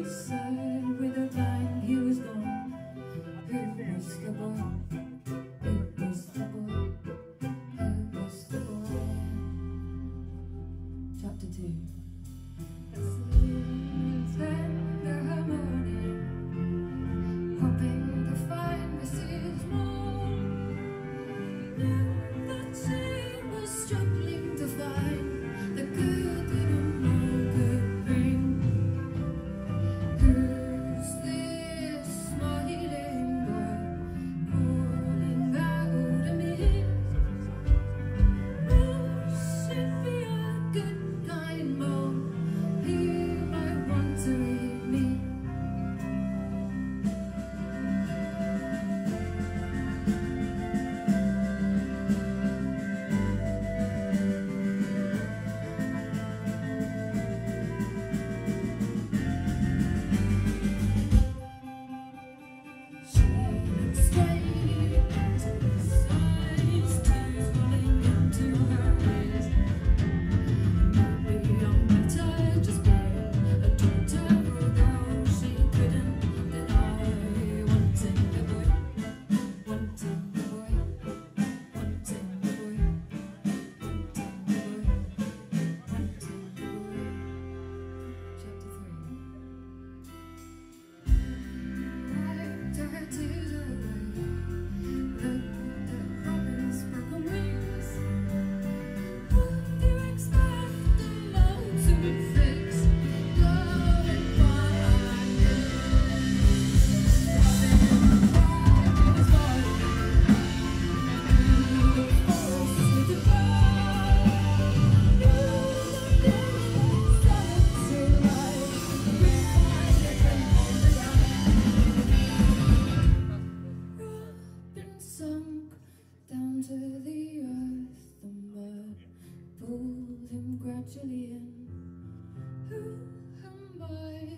It's so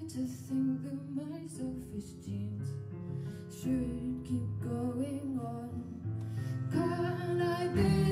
to think that my selfish genes should keep going on. Can I be?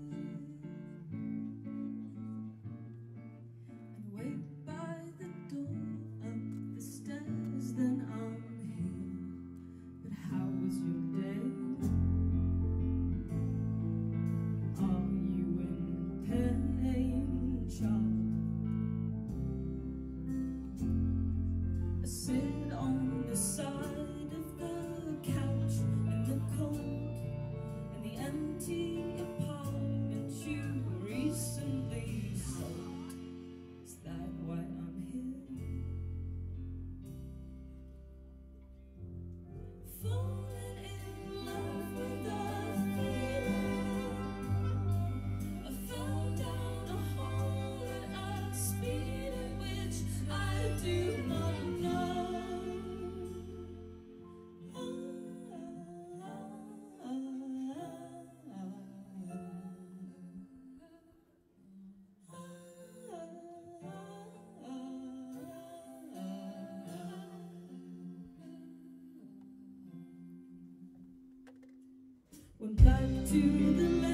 back to the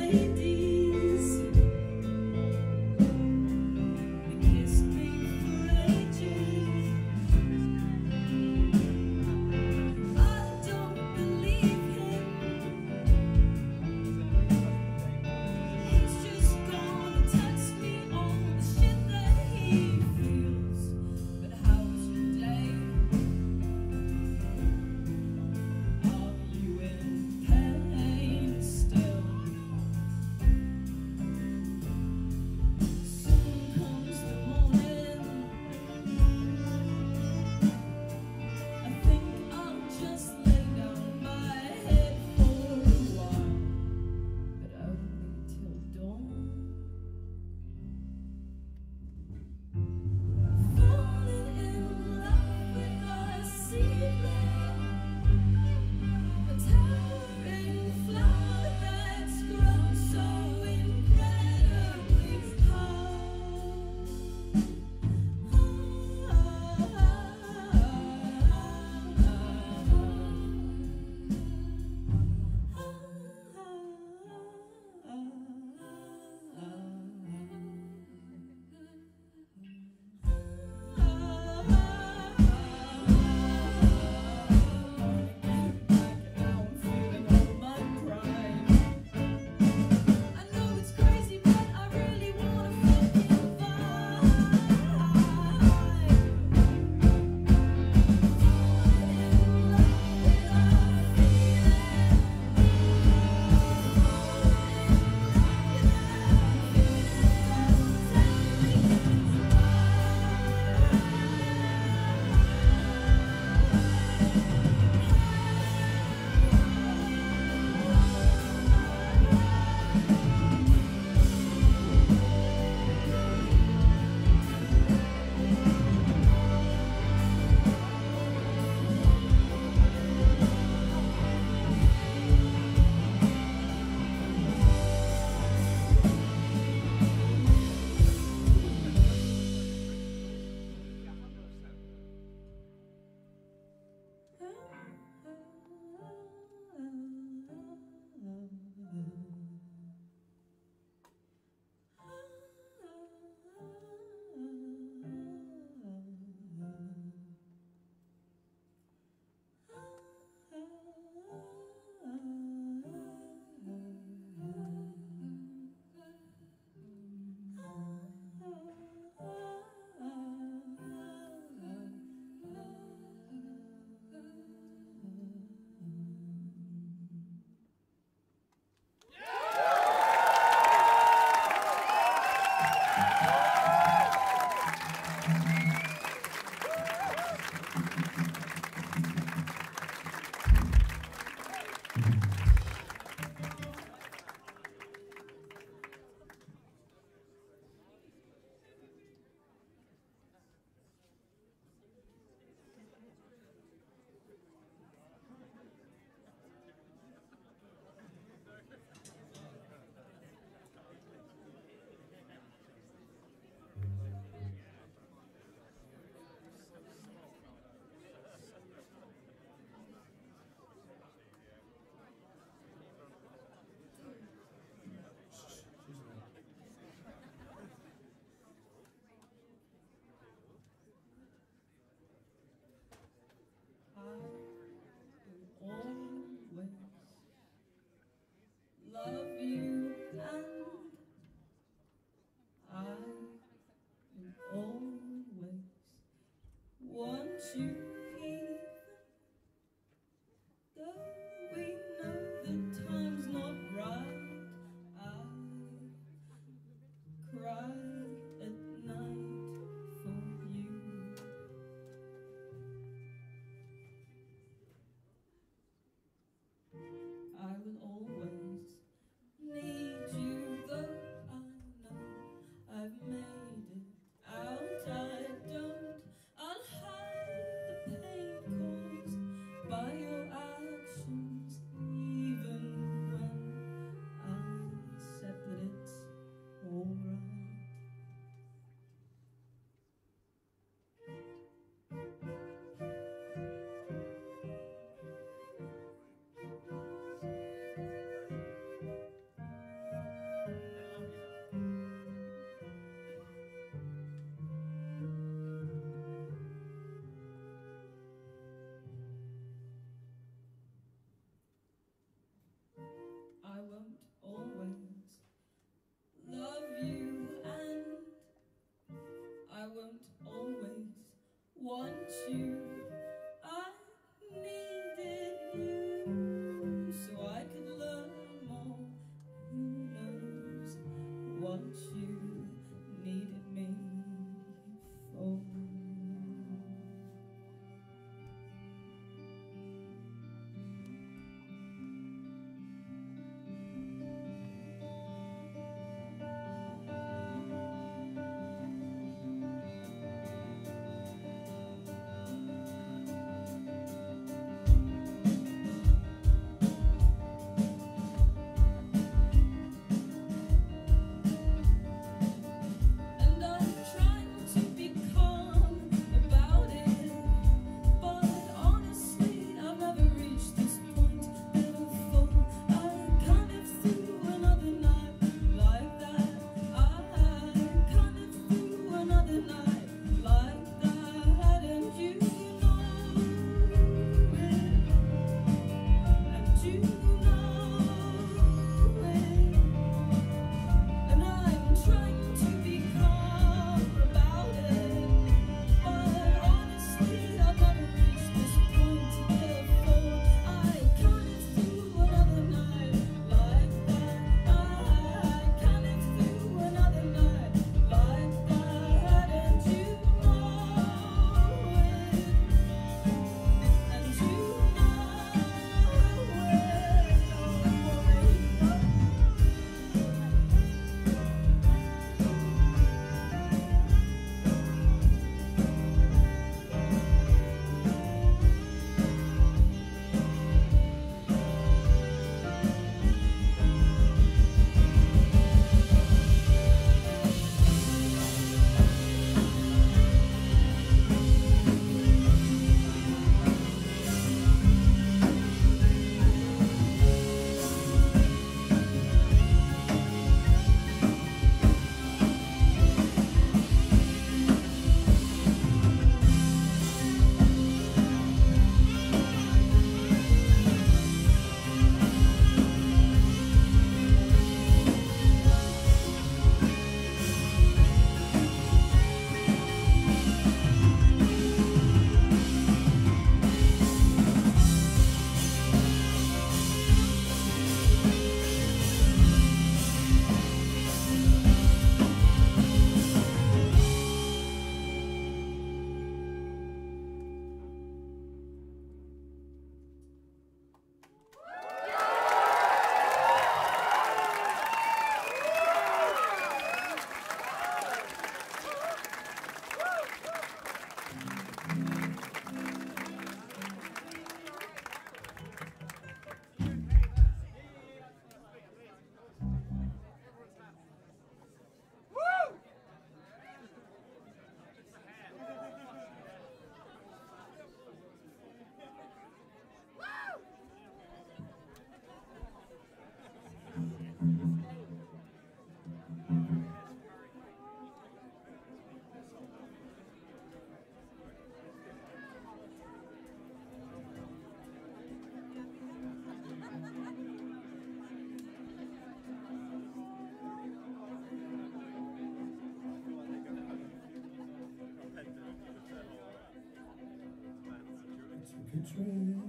away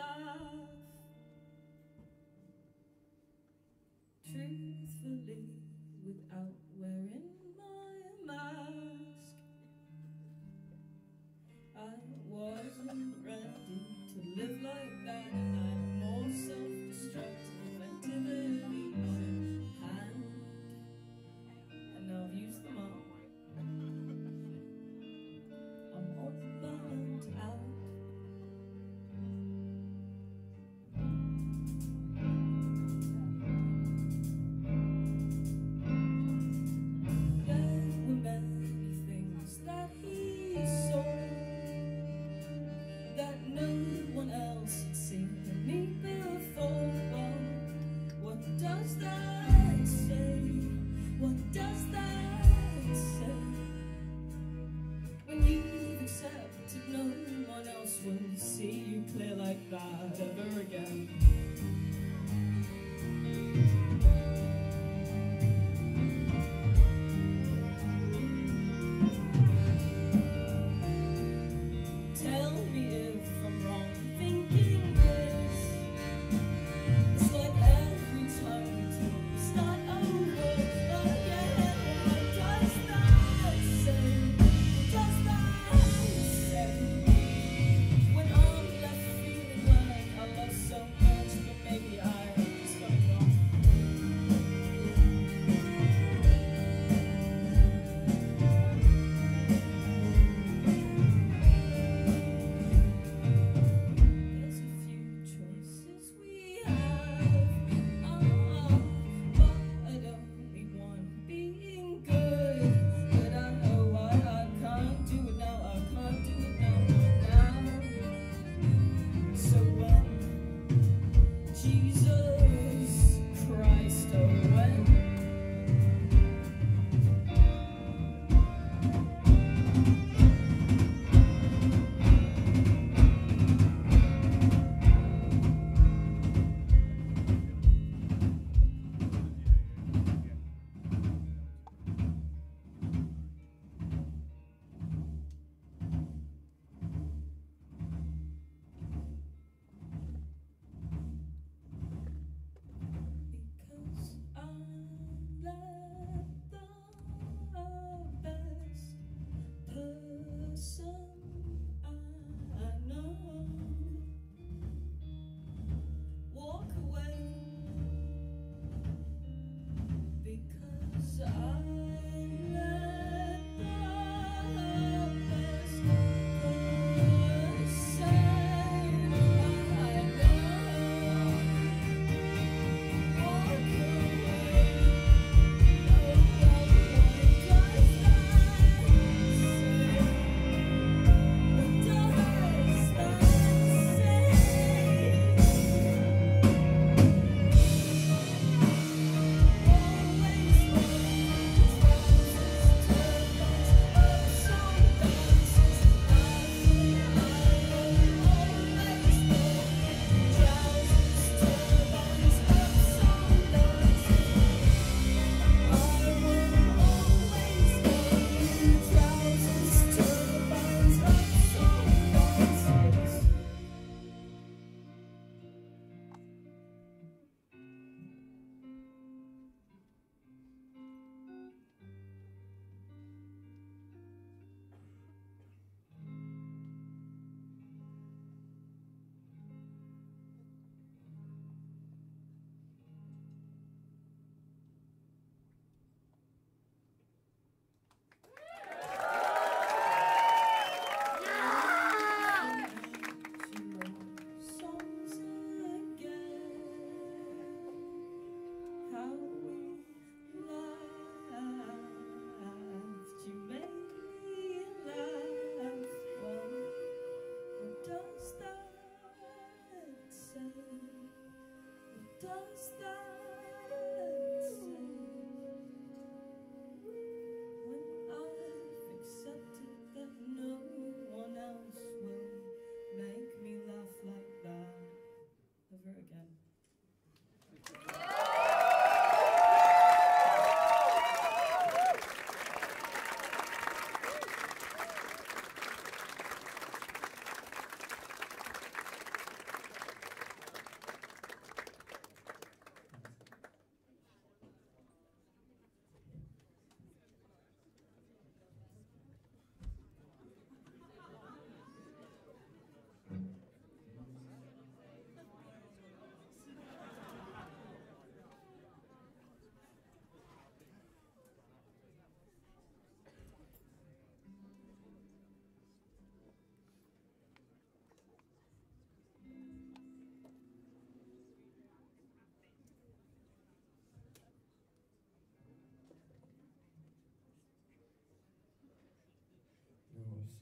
love.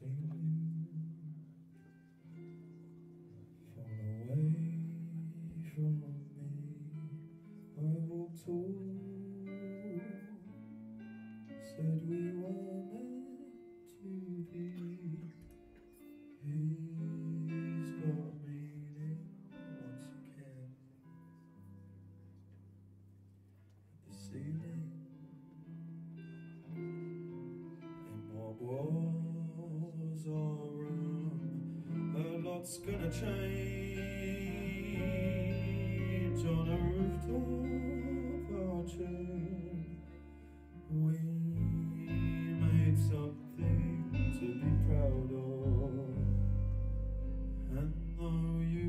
sailing. the on a rooftop orchard. We made something to be proud of, and though you.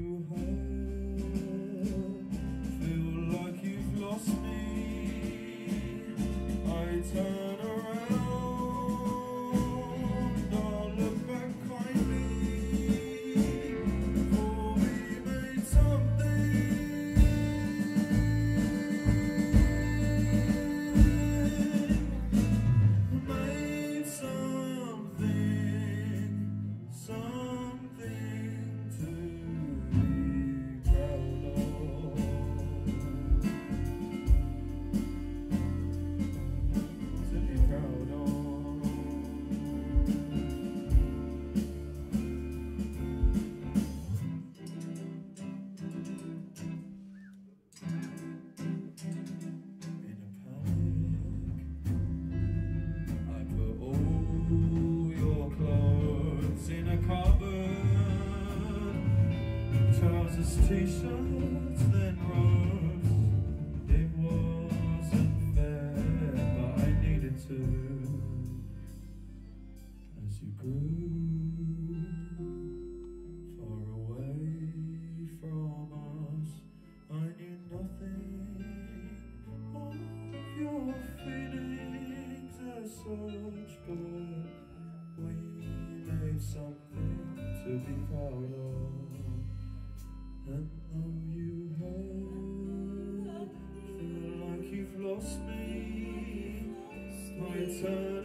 I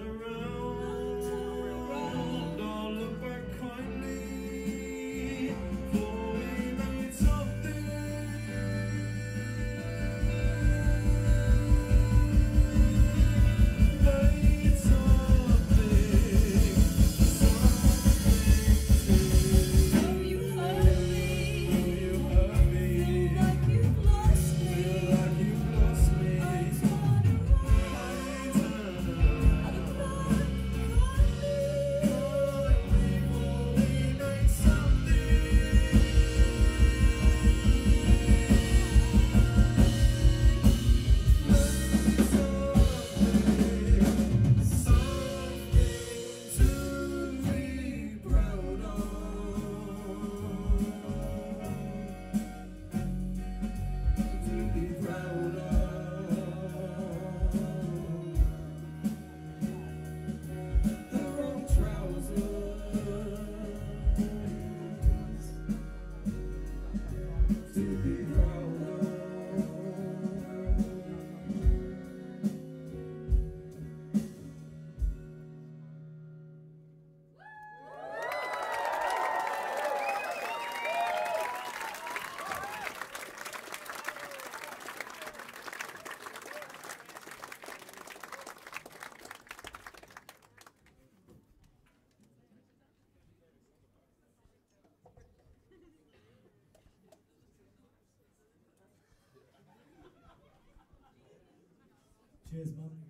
Cheers, mum.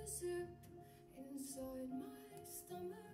the zip inside my stomach.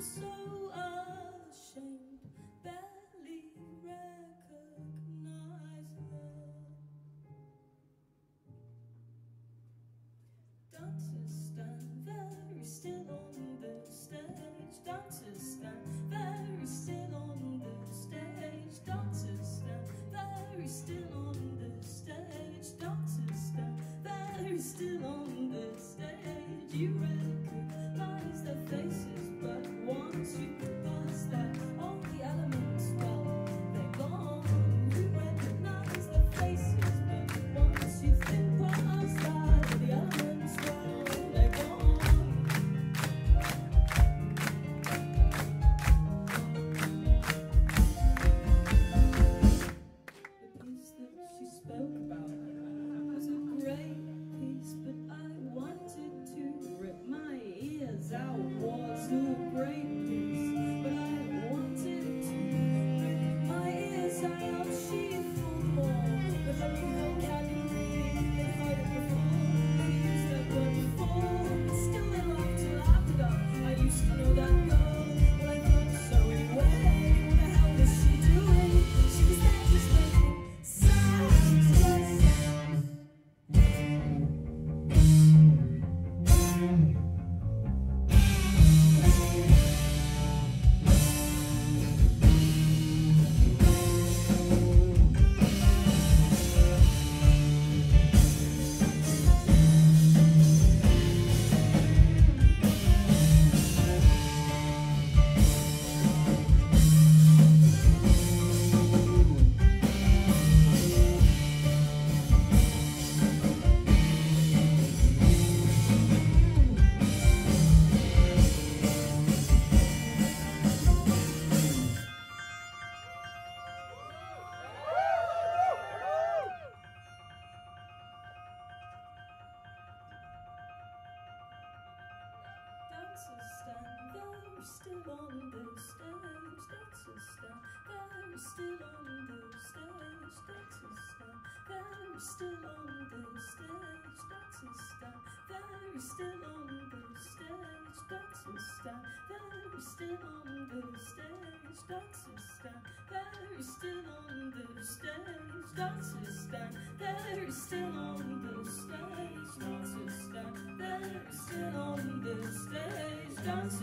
so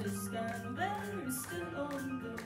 to stand still the still on the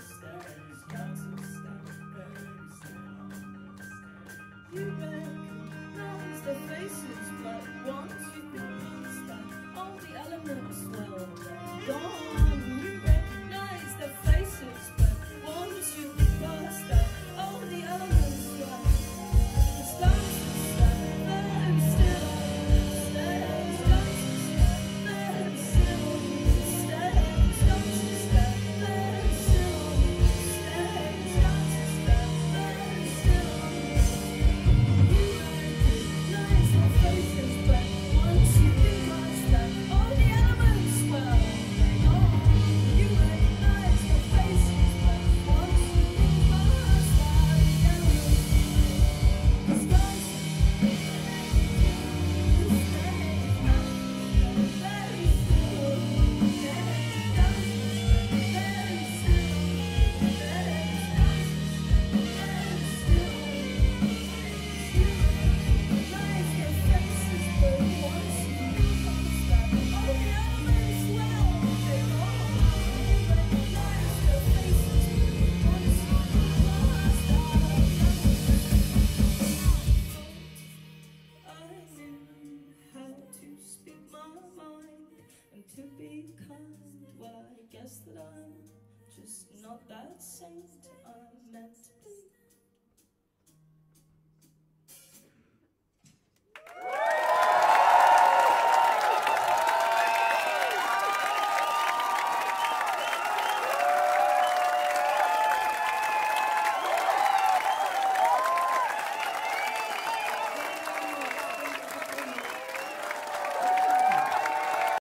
about Saint Annette.